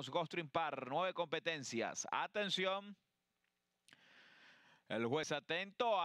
Ghost Par, nueve competencias. Atención. El juez atento,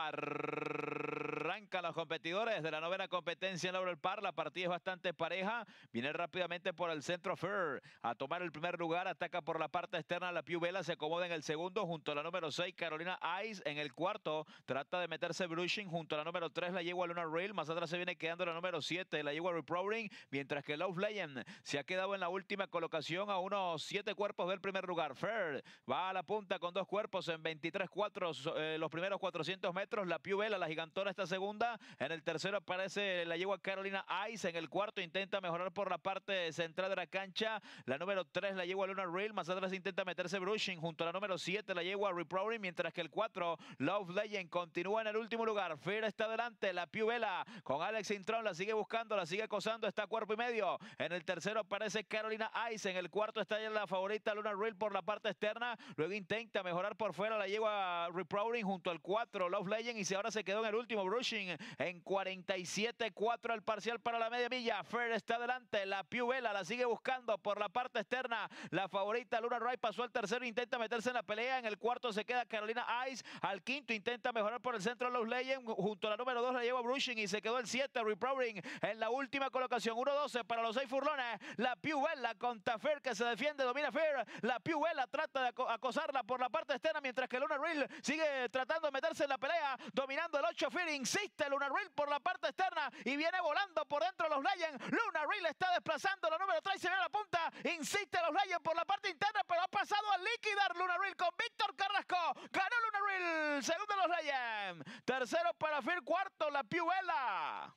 arranca los competidores de la novena competencia en Laurel Par. La partida es bastante pareja. Viene rápidamente por el centro Fair a tomar el primer lugar. Ataca por la parte externa la Piu Vela. Se acomoda en el segundo junto a la número 6, Carolina Ice. En el cuarto trata de meterse Brushing junto a la número 3, la yegua Luna Rail. Más atrás se viene quedando la número 7, la yegua Repowering. Mientras que Love Legend se ha quedado en la última colocación a unos 7 cuerpos del primer lugar. Fair va a la punta con dos cuerpos en 23-4 los primeros 400 metros. La Piuvela, la gigantona, esta segunda. En el tercero aparece la yegua Carolina Ice. En el cuarto intenta mejorar por la parte central de la cancha. La número 3, la yegua Luna Rail. Más atrás intenta meterse Brushing junto a la número 7, la yegua Repowering. Mientras que el 4, Love Legend, continúa en el último lugar. Fear está adelante. La Piuvela con Alex Intron la sigue buscando, la sigue acosando. Está cuerpo y medio. En el tercero aparece Carolina Ice. En el cuarto está ya la favorita Luna Rail por la parte externa. Luego intenta mejorar por fuera la yegua Repowering junto al 4, Love Legend, y ahora se quedó en el último, Brushing en 47-4 al parcial para la media milla. Fair está adelante, la Piuvela la sigue buscando por la parte externa. La favorita Luna Ray pasó al tercero, intenta meterse en la pelea. En el cuarto se queda Carolina Ice. Al quinto intenta mejorar por el centro Love Legend. Junto a la número 2 la lleva Brushing y se quedó el 7, Repowering en la última colocación. 1-12 para los 6 furlones. La Piuvela contra Fair que se defiende, domina Fair. La Piuvela trata de acosarla por la parte externa mientras que Luna Real sigue tratando de meterse en la pelea, dominando el 8 Fear, insiste Luna Real por la parte externa y viene volando por dentro los Legends. Luna Real está desplazando la número 3 se viene a la punta, insiste los Legends por la parte interna, pero ha pasado a liquidar Luna Real con Víctor Carrasco. Ganó Luna Real, segundo los Legends. Tercero para Fear, cuarto la Piuela.